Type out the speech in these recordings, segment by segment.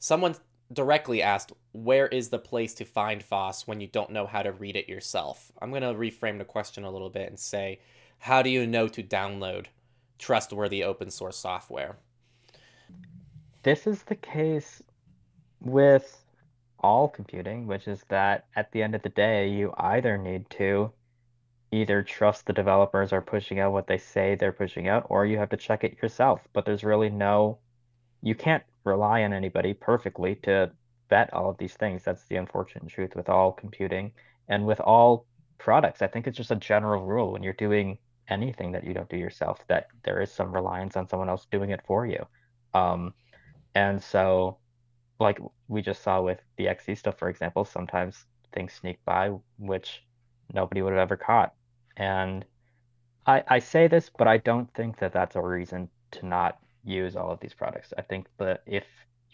someone directly asked, where is the place to find FOSS when you don't know how to read it yourself? I'm going to reframe the question a little bit and say, how do you know to download trustworthy open source software? This is the case with all computing, which is that at the end of the day, you either need to either trust the developers are pushing out what they say they're pushing out, or you have to check it yourself. But there's really no, you can't rely on anybody perfectly to vet all of these things. That's the unfortunate truth with all computing and with all products. I think it's just a general rule when you're doing anything that you don't do yourself that there is some reliance on someone else doing it for you. Um, and so, like we just saw with the XZ stuff, for example, sometimes things sneak by which nobody would have ever caught. And I, I say this, but I don't think that that's a reason to not use all of these products. I think that if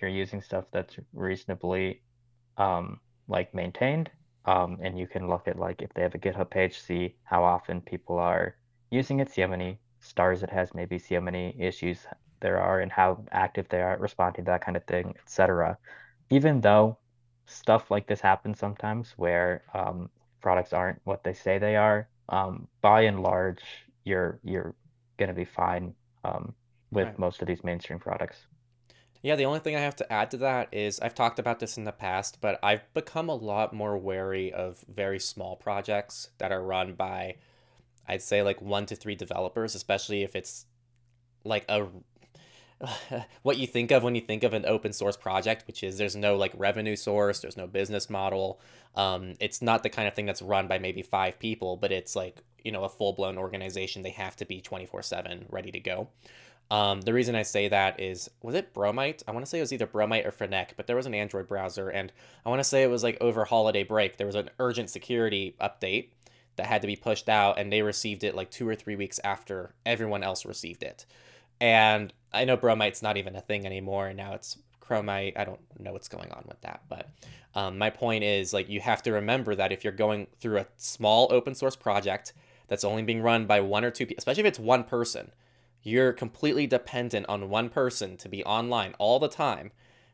you're using stuff that's reasonably um, like maintained, um, and you can look at like if they have a GitHub page, see how often people are using it, see how many stars it has, maybe see how many issues there are and how active they are at responding to that kind of thing, etc. Even though stuff like this happens sometimes where um, products aren't what they say they are, um, by and large, you're you're gonna be fine um, with right. most of these mainstream products. Yeah, the only thing I have to add to that is I've talked about this in the past, but I've become a lot more wary of very small projects that are run by, I'd say, like one to three developers, especially if it's like a what you think of when you think of an open source project, which is there's no like revenue source, there's no business model. Um, it's not the kind of thing that's run by maybe five people, but it's like, you know, a full blown organization. They have to be 24 7 ready to go. Um, the reason I say that is, was it Bromite? I want to say it was either Bromite or Fennec, but there was an Android browser, and I want to say it was like over holiday break. There was an urgent security update that had to be pushed out, and they received it like two or three weeks after everyone else received it. And I know bromite's not even a thing anymore, and now it's Cromite. I don't know what's going on with that, but um, my point is like you have to remember that if you're going through a small open source project that's only being run by one or two people, especially if it's one person, you're completely dependent on one person to be online all the time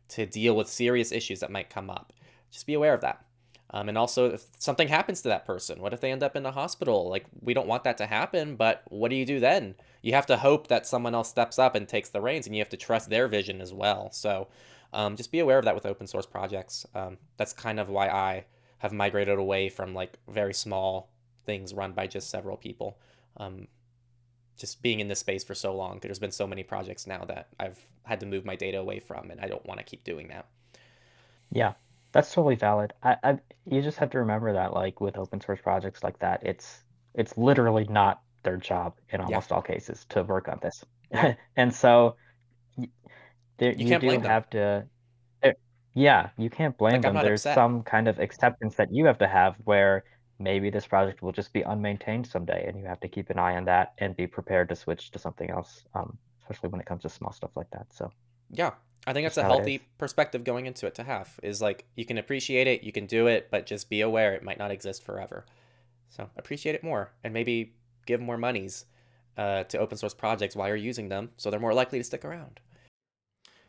to deal with serious issues that might come up. Just be aware of that. Um, and also, if something happens to that person, what if they end up in the hospital? Like, we don't want that to happen, but what do you do then? You have to hope that someone else steps up and takes the reins, and you have to trust their vision as well. So, um, just be aware of that with open source projects. Um, that's kind of why I have migrated away from like very small things run by just several people. Just being in this space for so long, there's been so many projects now that I've had to move my data away from, and I don't want to keep doing that. Yeah, that's totally valid. I, I you just have to remember that like with open source projects like that, it's it's literally not their job in almost yeah. all cases to work on this. Yeah. and so there, you, you do have to there, yeah, you can't blame like, them. There's upset. some kind of acceptance that you have to have where maybe this project will just be unmaintained someday and you have to keep an eye on that and be prepared to switch to something else um, especially when it comes to small stuff like that so yeah I think that's a healthy perspective going into it to have is like you can appreciate it, you can do it, but just be aware it might not exist forever. So appreciate it more and maybe give more monies uh, to open source projects while you're using them so they're more likely to stick around.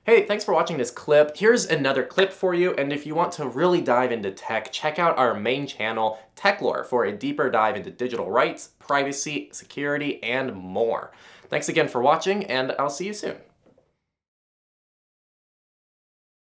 Hey, thanks for watching this clip. Here's another clip for you, and if you want to really dive into tech, check out our main channel, Techlore, for a deeper dive into digital rights, privacy, security, and more. Thanks again for watching, and I'll see you soon.